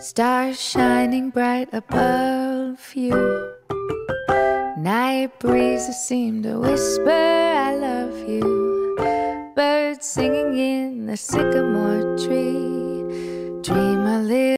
Stars shining bright above you. Night breezes seem to whisper, I love you. Birds singing in the sycamore tree.